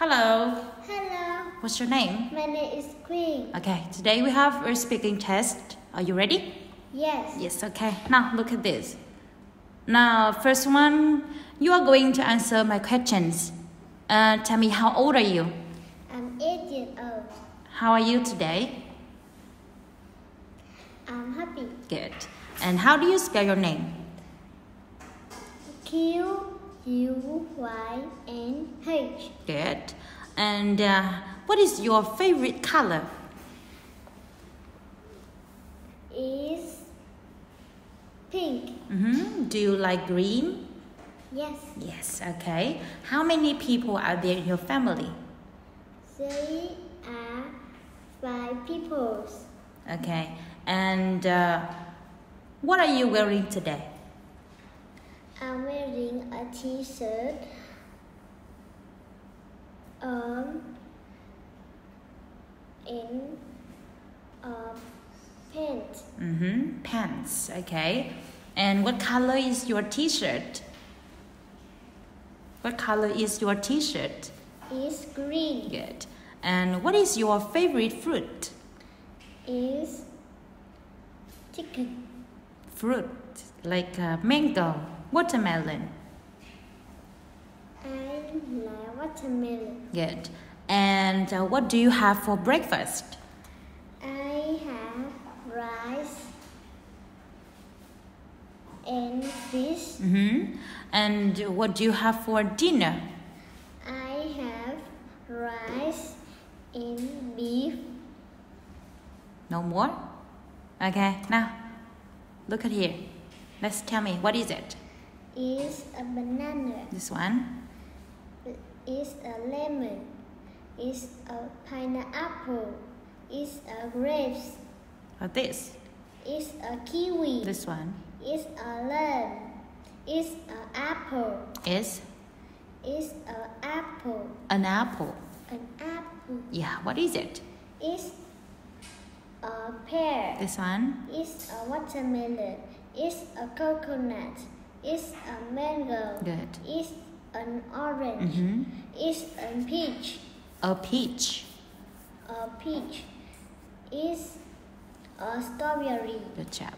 Hello, Hello, what's your name? my name is Quỳnh. Okay, today we have a speaking test. Are you ready? Yes, Yes, okay. Now look at this. Now, first one, you are going to answer my questions. Uh, tell me, how old are you? I'm eight years old. How are you today? I'm happy. Good. And how do you spell your name? Q U Y N H. Good. And uh, what is your favorite color? Is pink. hmm Do you like green? Yes, Yes, okay. How many people are there in your family? they are five people. Okay. And uh, what are you wearing today? I'm wearing a t-shirt. Um, in a pants. Mm-hmm. Pants. Okay. And what color is your T-shirt? What color is your T-shirt? It's green. Good. And what is your favorite fruit? Is chicken. Fruit like uh, mango, watermelon. I like watermelon. Good. And uh, what do you have for breakfast? I have rice and fish. Mm-hmm. And what do you have for dinner? I have rice and beef. No more? Okay, now look at here. Let's tell me what is it? Is a banana. This one. Is a lemon. Is a pineapple. Is a grapes. Or this. Is a kiwi. This one Is a lemon. Is a apple. is Is a apple. an apple. An apple. Yeah, what is it? Is a pear. This one. Is a watermelon. Is a coconut. Is a mango. Good. Is an orange. Mm-hmm. Is a peach. A peach. A peach. Is a strawberry. Good job.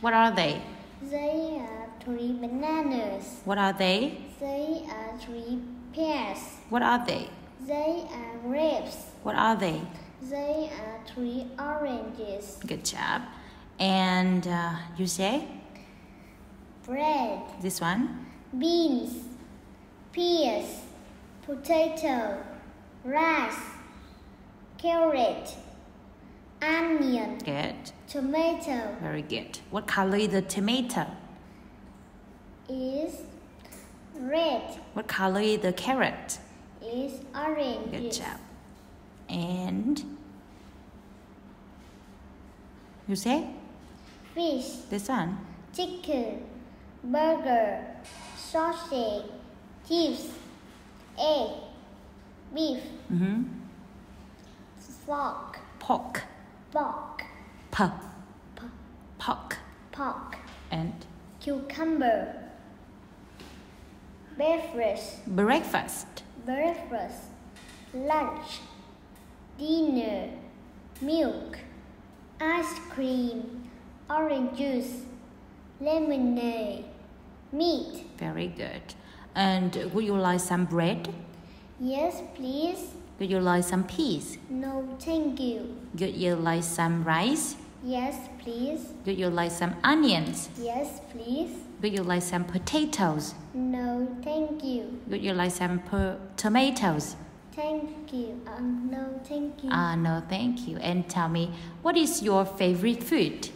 What are they? They are three bananas. What are they? They are three pears. What are they? They are grapes. What are they? They are three oranges. Good job. And uh, you say Bread. this one. beans, peas, potato, rice, carrot, onion, Good. tomato Very good. What color is the tomato? is red, What color is the carrot? is orange. Good job. And you say Fish, this one. chicken, burger, sausage, chips, egg, beef, Mm-hmm. fork, Pork. pork, P. p- Pork. pork, And cucumber, breakfast. breakfast. breakfast, lunch, dinner, milk, ice cream, orange juice, lemonade, meat. Very good. And would you like some bread? Yes, please. Would you like some peas? No, thank you. Would you like some rice? Yes, please. Would you like some onions? Yes, please. Would you like some potatoes? No, thank you. Would you like some tomatoes? Thank you. Um, no, thank you. Ah, no, thank you. And tell me, what is your favorite food?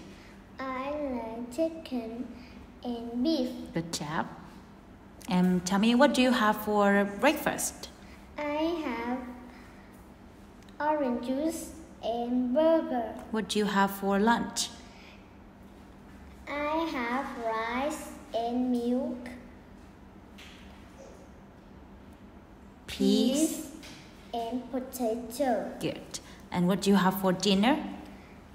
Chicken and beef. Good job. And tell me, what do you have for breakfast? I have orange juice and burger. What do you have for lunch? I have rice and milk, Peas. and potato. Good. And what do you have for dinner?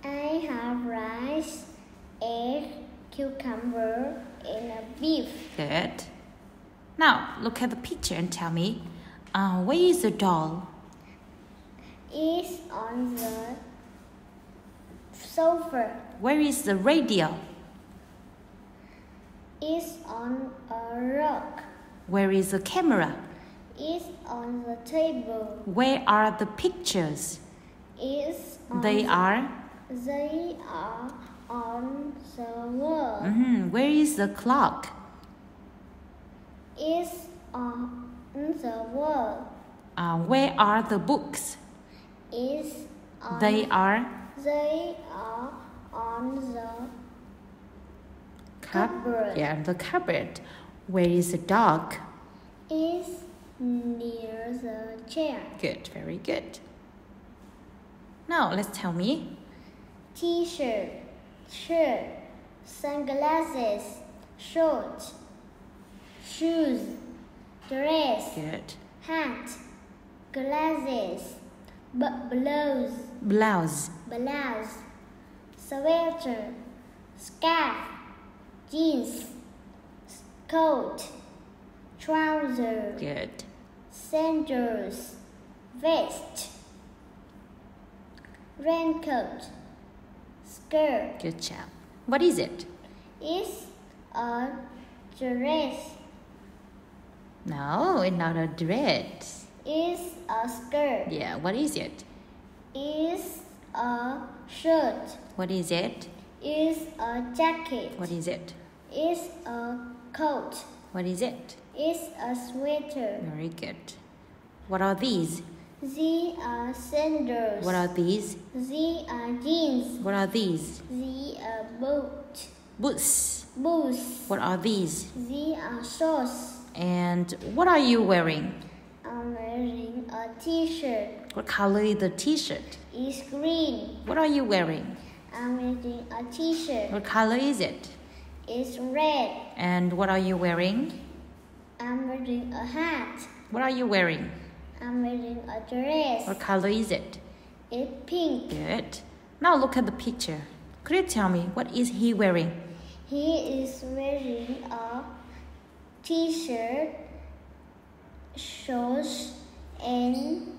I have rice, cucumber, and a beef. Good. Now, look at the picture and tell me Uh, where is the doll? Is on the sofa. Where is the radio? Is on a rock. Where is the camera? Is on the table. Where are the pictures? Is on They the- are. They are on the wall. Mhm. Where is the clock? Is on the wall. Uh, where are the books? Is on They are. They are on the Cupboard. Yeah, the cupboard. Where is the dog? is near the chair. Good, very good. Now let's tell me. T-shirt, shirt, sunglasses, shorts, shoes, dress, Good. hat, glasses, blouse, Blouse. blouse, sweater, scarf, jeans, coat, trouser, Good. sandals, vest, raincoat, skirt Good job. What is it? It's a dress, No, it's not a dress. is a skirt, Yeah, what is it? It's a shirt, What is it? It's a jacket, What is it? It's a coat, What is it? It's a sweater. Very good. What are these? These are sandals. What are these? These are jeans. What are these? These are boot. Boots. Boots. What are these? These are shorts. And what are you wearing? I'm wearing a t-shirt. What color is the t-shirt? It's green. What are you wearing? I'm wearing a t-shirt. What color is it? It's red. And what are you wearing? I'm wearing a hat. What are you wearing? I'm wearing a dress. What color is it? It's pink. Good. Now look at the picture. Could you tell me what is he wearing? He is wearing a t-shirt, shorts, and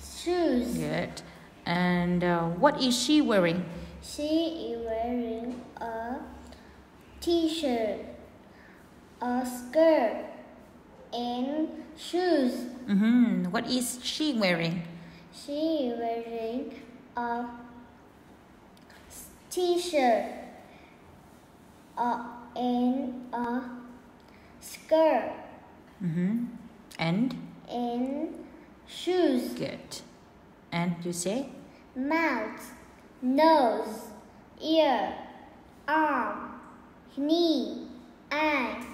shoes. Good. And uh, what is she wearing? She is wearing a t-shirt, a skirt, and shoes. Mm-hmm. What is she wearing? She wearing a t-shirt, a, and a skirt, Mm-hmm. And and shoes. good. And you say? mouth, nose, ear, arm, knee, eye,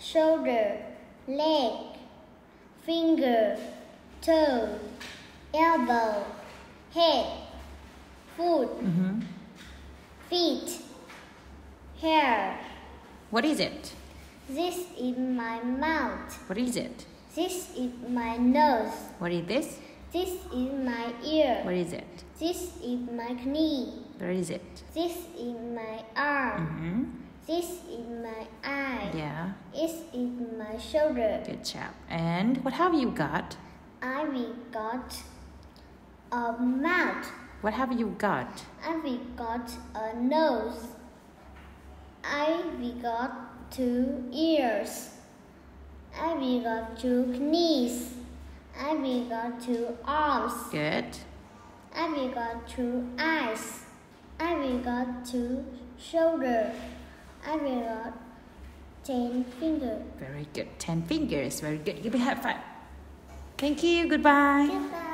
shoulder, leg, finger, toe, elbow, head, foot, Mm-hmm. feet, hair. What is it? This is my mouth. What is it? This is my nose. What is this? This is my ear. What is it? This is my knee. Where is it? This is my arm. Mm-hmm. This is my eye. Yeah. This is my shoulder. Good job. And what have you got? I've got a mouth. What have you got? I've got a nose. I've got two ears. I've got two knees. I've got two arms. Good. I've got two eyes. I've got two shoulder. I will got ten fingers. Very good. Ten fingers. Very good. Give me a high five. Thank you. Goodbye. Goodbye.